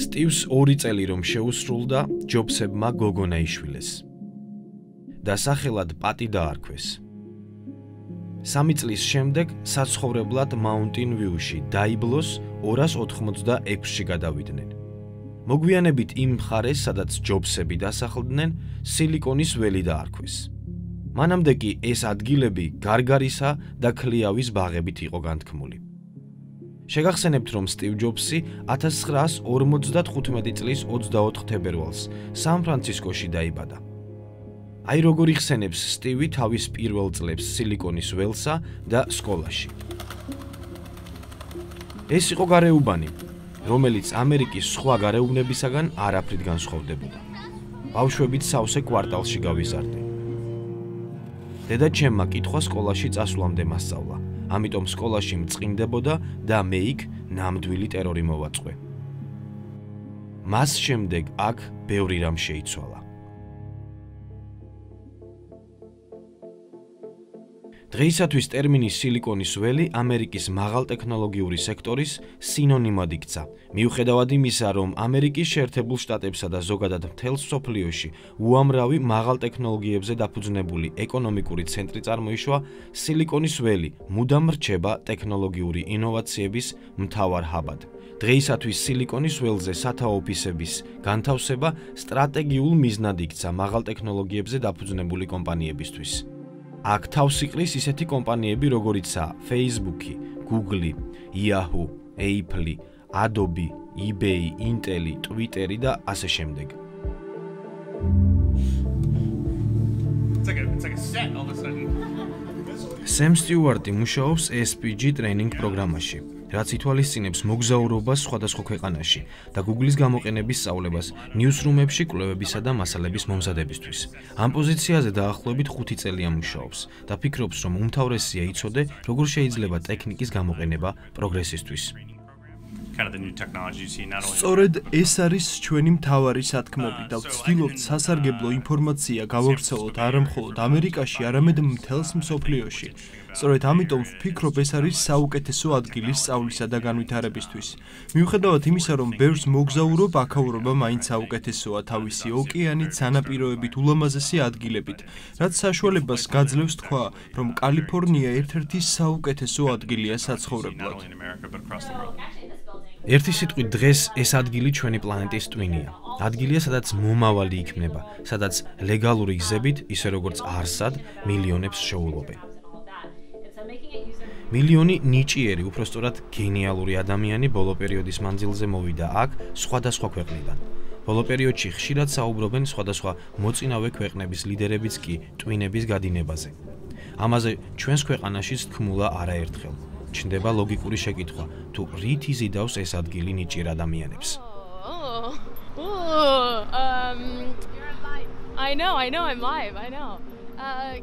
სტივს ორი წელი რომ შეუსრულდა, ჯობსებმა გოგონა იშვილეს. და სახელად პატი დაარქვეს. სამი წლის შემდეგ საცხოვრებლად მაუნტინ ვიუში დაიბლოს 286-ში გადავიდნენ. მოგვიანებით იმ მხარეს, სადაც ჯობსები დასახლდნენ, სილიკონის ველი დაარქვეს. მანამდე კი ეს ადგილები გარგარისა და ქლიავის ბაღებით იყო განთქმული. შეგახსენებთ, რომ სტივ ჯობსი 1955 წლის 24 თებერვალს სან-ფრანცისკოში დაიბადა. აი როგორ იხსენებს სტივი თავის პირველ წლებს სილიკონის ველსა და სკოლაში. ეს იყო გარეუბანი, რომელიც ამერიკის სხვა გარეუბნებისაგან არაფრით განსხვავდებოდა. ბავშვებით სავსე კვარტალში გავიზარდე. დედა ჩემმა კითხვა სკოლაში წასვლამდე მასწავლა. ამიტომ სკოლაში მწყინდებოდა და მე იქ ნამდვილი ტერორი მოვაწყვე. მას შემდეგ აქ ბევრი რამ შეიცვალა. დღეისათვის ტერმინი სილიკონის ველი ამერიკის მაღალტექნოლოგიური სექტორის სინონიმად იქცა. მიუხედავად იმისა, რომ ამერიკის შეერთებულ შტატებსა და ზოგადად მთელ სოფლიოში უამრავი მაღალტექნოლოგიებზე დაფუძნებული ეკონომიკური ცენტრი წარმოიშვა, სილიკონის ველი მუდამ რჩება ტექნოლოგიური ინოვაციების მთავარ ჰაბად. დღეისათვის სილიკონის ველზე სათაო ოფისების განთავსება სტრატეგიულ მიზნად იქცა მაღალტექნოლოგიებზე დაფუძნებული კომპანიებისთვის. აქ თავს იყრის ისეთი კომპანიები, როგორიცაა Facebook, Google, Yahoo, Apple, Adobe, eBay, Intel, Twitter და ასე შემდეგ. Sam Stewart მუშაობს SPG ტრეინინგ პროგრამაში. რაც ითვალისწინებს მოგზაურობას სხვადასხვა ქვეყანაში და Google-ის გამოყენების სწავლებას ნიუსრუმებში კვლევებისა და მასალების მომზადებისთვის. ამ პოზიციაზე დაახლოებით 5 წელია მუშაობს და ფიქრობს, რომ უმთავრესია იცოდე, როგორ შეიძლება ტექნიკის გამოყენება პროგრესისთვის. სწორედ ეს არის ჩვენი მთავარი სათქმები და ვცდილობთ სასარგებლო ინფორმაცია გავავრცელოთ არა მხოლოდ ამერიკაში, არამედ მთელს მსოფლიოში. სწორედ ამიტომ ვფიქრობ ეს არის საუკეთესო ადგილი სწავლისა და განვითარებისთვის. მიუხედავად იმისა, რომ ბევრს მოგზაურობ, აქაურობა მაინც საუკეთესოა თავისი ოკეანით, სანაპიროებით, ულამაზესი ადგილებით, რაც საშუალებას გაძლევს თქვა, რომ კალიფორნია ერთ-ერთი საუკეთესო ადგილია საცხოვრებლად. ერთი სიტყვით დღეს ეს ადგილი ჩვენი პლანეტის ტვინია. ადგილია, სადაც მომავალი იქმნება, სადაც ლეგალური გზებით, ისე როგორც არსად, მილიონებს შეულობენ. მილიონი ნიჭიერი, უпростоრად გენიალური ადამიანი ბოლო პერიოდის მანძილზე მოვიდა აქ სხვადასხვა ქვეყნიდან. ბოლო პერიოდში ხშირად საუბრობენ სხვადასხვა მოწინავე ქვეყნების ლიდერებიც კი ტვინების გადინებაზე. ამაზე ჩვენს ქვეყანაშიც თქმულა არაერთხელ. ჩნდება ლოგიკური შეკითხვა, თუ რით იზიდავს ეს ადგილი ნიჭიერ ადამიანებს. Oh, oh, um I know, I know I'm live, I know.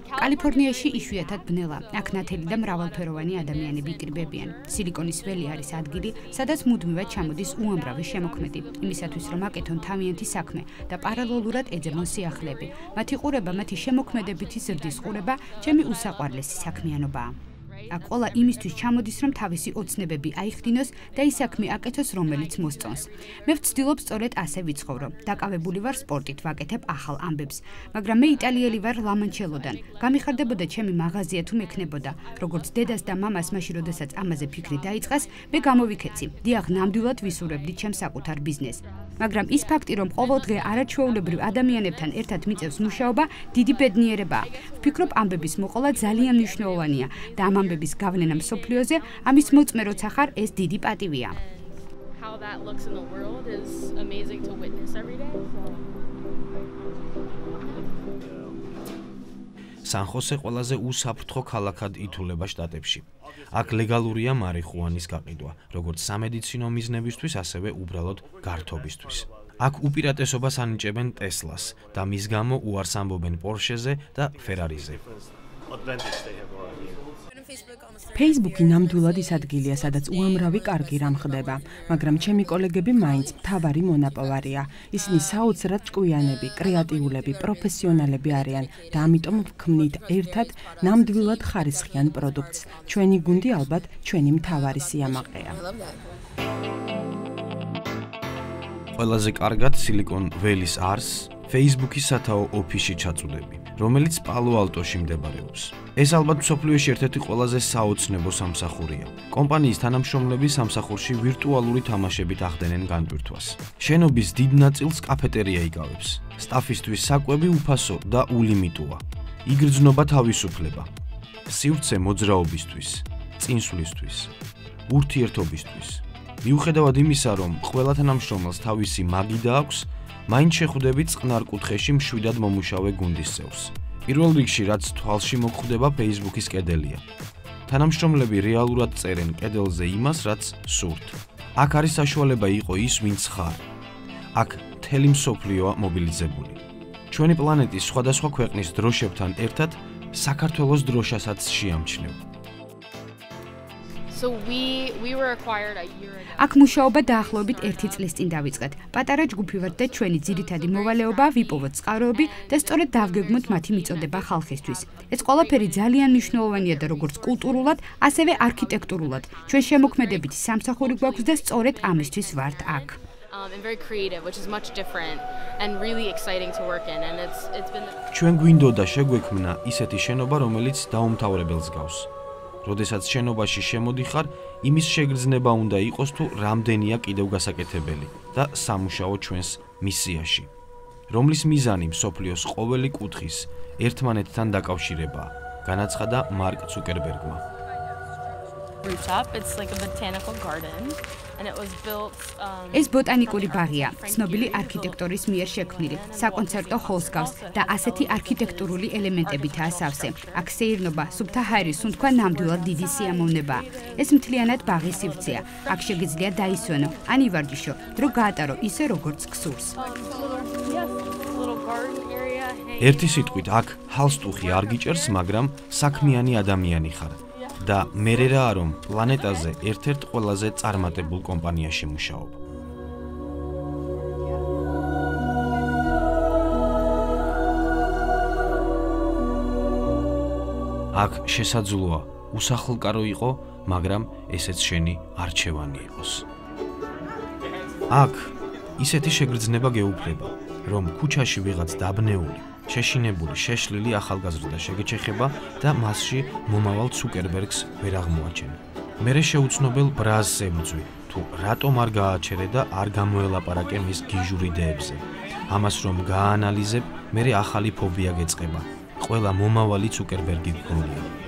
კალიფორნიაში იშვიათად ბნელა, აქ ნათელი და მრავალფეროვანი ადამიანები იკრიბებიან. სილიკონის ველი არის ადგილი, სადაც მუდმივად ჩამოდის უამრავი შემოქმედი, იმისათვის რომ აკეთონ თავიანთი საქმე და პარალელურად ეძებონ სიახლეები. მათი ყურება, მათი შემოქმედებითი ზრდის ყურება, ჩემი უსაყვარლესი საქმიანობაა. აქ ყოლა იმისთვის ჩამოდის, რომ თავისი ოცნებები აიხდინოს და ის საქმე აკეთოს, რომელიც მოსწონს. მე ვცდილობ სწორედ ასე ვიცხოვრო. დაკავებული ვარ სპორტით, ვაკეთებ ახალ ამბებს, მაგრამ მე იტალიელი ვარ ლამანჩელოდან. გამიხარდებოდა ჩემი მაღაზია თუ მექნებოდა, როგორც დედას და მამას მაშინ როდესაც ამაზე ფიქრი დაიწყეს, მე გამოვიქეცი. დიახ, ნამდვილად ვისურვებდი ჩემს საკუთარ ბიზნესს. მაგრამ ის ფაქტი, რომ ყოველდღე არაჩვეულებრივ ადამიანებთან ერთად მიწევს მუშაობა, დიდი ბედნიერებაა. ვფიქრობ, ამბების მოყოლა ძალიან მნიშვნელოვანია და ამ ამბების გავლენა მსოფლიოზე, ამის მოწმე როცა ხარ, ეს დიდი პატივია. How that looks in the world is amazing to witness every day. სან-ხოსე ყველაზე უსაფრთხო ქალაქად ითვლება შტატებში. აქ ლეგალურია მარიხუანის გაყიდვა, როგორც სამედიცინო მიზნებისთვის, ასევე უბრალოდ გართობისთვის. აქ უპირატესობას ანიჭებენ ტესლას და მის გამო უარს ამბობენ პორშეზე და ფერარიზე. Facebook-ი ნამდვილად ის ადგილია, სადაც უამრავი კარგი რამ ხდება, მაგრამ ჩემი კოლეგები მაინც მთავარი მონაპოვარია. ისინი საოცრად ჭკვიანები, კრეატიულები, პროფესიონალები არიან და ამიტომ ვქმნით ერთად ნამდვილად ხარისხიან პროდუქტს. ჩვენი გუნდი ალბათ ჩვენი მთავარი სიამაყეა. ყველაზე კარგად Silicon Valley-ს არს Facebook-ის სათაო ოფისში ჩაწუდები, რომელიც პალო-ალტოში მდებარეობს. ეს ალბათ სოფლიოში ერთ-ერთი ყველაზე საოცნებო სამსახურია. კომპანიის თანამშრომლები სამსახურში ვირტუალური თამაშებით ახდენენ განპირთვას. შენობის დიდ ნაწილს კაფეტერია იკავებს. სტაფისთვის საკვები უფასო და ულიმიტოა. იგრძნობა თავისუფლება. სივრცე მოძრაობისთვის, წინსვლისთვის, ურთიერთობისთვის. მიუხედავად იმისა, რომ ყველა თანამშრომელს თავისი მაგიდა აქვს, მაინც შეხვდები წყნარ კუთხეში მშვიდად მომუშავე გუნდის წევრს. პირველ რიგში, რაც თვალში მოგხვდება Facebook-ის კედელია. თანამშრომლები რეალურად წერენ კედელზე იმას, რაც სურთ. აქ არის საშუალება იყო ის, ვინც ხარ. აქ თელი მსოფლიოა მობილიზებული. ჩვენი პლანეტის სხვადასხვა ქვეყნის დროშებთან ერთად საქართველოს დროშასაც შეამჩნევ. აქ მუშაობა დაახლოებით 1 წლის წინ დავიწყეთ. პატარა ჯგუფი ვართ და ჩვენი ძირითადი მოვალეობა ვიპოვოთ წყაროები და სწორედ დავგეგმოთ მათი მიწოდება ხალხისთვის. ეს ყველაფერი ძალიან მნიშვნელოვანია და როგორც კულტურულად, ასევე არქიტექტურულად. ჩვენ შემოქმედებითი სამსახური გვაქვს და სწორედ ამისთვის ვართ აქ. Um, and very creative, which is much different and really exciting to work in and it's it's been ჩვენ გვინდოდა შეგვექმნა ისეთი შენობა, რომელიც დაუმთავრებელს გავს. როდესაც შენობაში შემოდიხარ, იმის შეგრძნება უნდა იყოს თუ რამდენია კიდევ გასაკეთებელი და სამუშაო ჩვენს მისიაში. რომლის მიზანი მსოფლიოს ყოველი კუთხის ერთმანეთთან დაკავშირებაა, განაცხადა მარკ ცუკერბერგმა. Rooftop. It's like a botanical garden and it was built um ეს ბოტანიკური ბაღია, ცნობილი არქიტექტორის მიერ შექმნილი, საკონცერტო ჰოლს გავს და ასეთი არქიტექტურული ელემენტებითაა სავსე. აქ სეირნობა, სუფთა ჰაერი, სუნთქვა ნამდვილად დიდი სიამოვნებაა. ეს მთლიანად ბაღის სივრცეა. აქ შეგიძლია დაისვენო, ან ივარჯიშო, დრო გაატარო ისე როგორც გსურს. ერთი სიტყვით, აქ ჰალსტუხი არ გიჭერს, მაგრამ საქმიანი ადამიანი ხარ. და მე რა რომ პლანეტაზე ერთ-ერთ ყველაზე წარმატებულ კომპანიაში მუშაობ. აქ შესაძლოა უსახლკარო იყო, მაგრამ ესეც შენი არჩევანი იყოს. აქ ისეთი შეგრძნება გეუფლება, რომ ქუჩაში ვიღაც დაბნეული შეშინებული, შეშლილი ახალგაზრდა შეგეჩეხება და მასში მომავალ ცუკერბერგს ვერ აღმოაჩენ. მერე შეუცნობელ ბრაზს ემძვი, თუ რატომ არ გააჩერე და არ გამოელაპარაკე მის გიჟური დეებზე. ამას რომ გაანალიზებ, მერე ახალი ფობია გეწყება. ყველა მომავალი ცუკერბერგი გქონია.